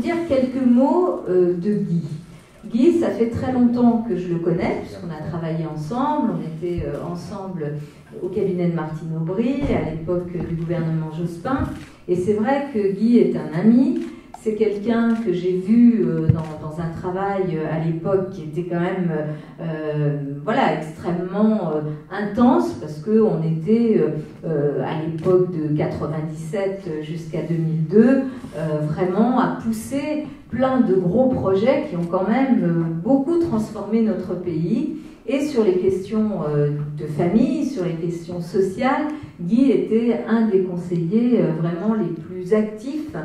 quelques mots euh, de Guy. Guy, ça fait très longtemps que je le connais, puisqu'on a travaillé ensemble, on était euh, ensemble au cabinet de Martine Aubry, à l'époque du gouvernement Jospin. Et c'est vrai que Guy est un ami, c'est quelqu'un que j'ai vu euh, dans, un travail euh, à l'époque qui était quand même euh, extrêmement intense parce qu'on était à l'époque de 97 jusqu'à 2002 vraiment à pousser plein de gros projets qui ont quand même beaucoup transformé notre pays. Et sur les questions de famille, sur les questions sociales, Guy était un des conseillers vraiment les plus actifs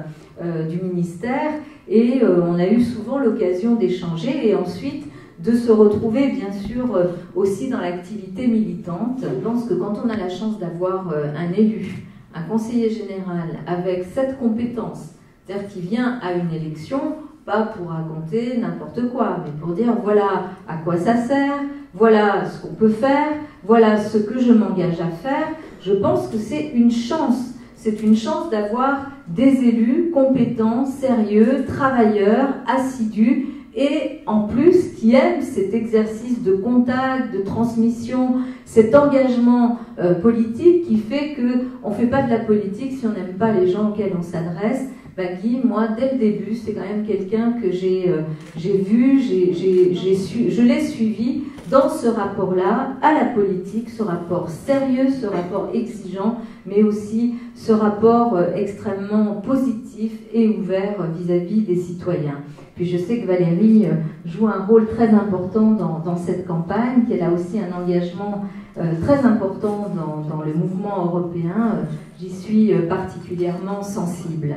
euh, du ministère et euh, on a eu souvent l'occasion d'échanger et ensuite de se retrouver bien sûr euh, aussi dans l'activité militante. Je pense que quand on a la chance d'avoir un élu, un conseiller général avec cette compétence, c'est-à-dire qui vient à une élection, pas pour raconter n'importe quoi, mais pour dire voilà à quoi ça sert, voilà ce qu'on peut faire, voilà ce que je m'engage à faire, je pense que c'est une chance c'est une chance d'avoir des élus compétents, sérieux, travailleurs, assidus et en plus qui aiment cet exercice de contact, de transmission, cet engagement euh, politique qui fait qu'on ne fait pas de la politique si on n'aime pas les gens auxquels on s'adresse. Bah, Guy, moi, dès le début, c'est quand même quelqu'un que j'ai euh, vu, je l'ai suivi dans ce rapport-là à la politique, ce rapport sérieux, ce rapport exigeant, mais aussi ce rapport euh, extrêmement positif et ouvert vis-à-vis des citoyens. Puis je sais que Valérie euh, joue un rôle très important dans, cette campagne, qu'elle a aussi un engagement euh, très important dans, dans le mouvement européen. J'y suis particulièrement sensible.